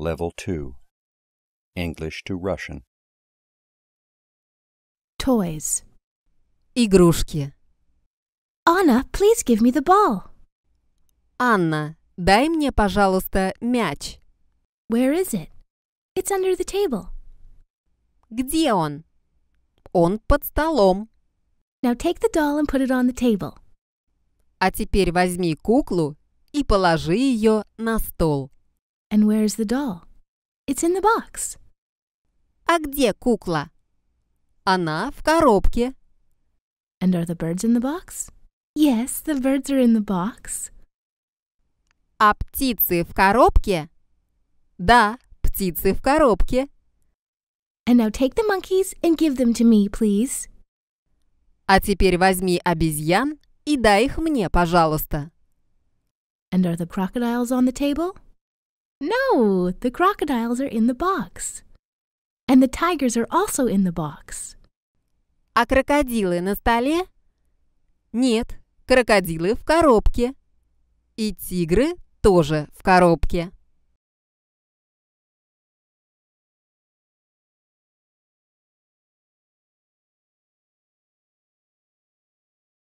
Level 2 English to Russian. Toys. Игрушки. Anna, please give me the ball. Анна, дай мне, пожалуйста, мяч. Where is it? It's under the table. Где он? Он под столом. Now take the doll and put it on the table. А теперь возьми куклу и положи ее на стол. And where's the doll? It's in the box. А где кукла? Она в коробке. And are the birds in the box? Yes, the birds are in the box. А птицы в коробке? Да, птицы в коробке. And now take the monkeys and give them to me, please. А теперь возьми обезьян и дай их мне, пожалуйста. And are the crocodiles on the table? No, the crocodiles are in the box. And the tigers are also in the box. А крокодилы на столе? Нет, крокодилы в коробке. И тигры тоже в коробке.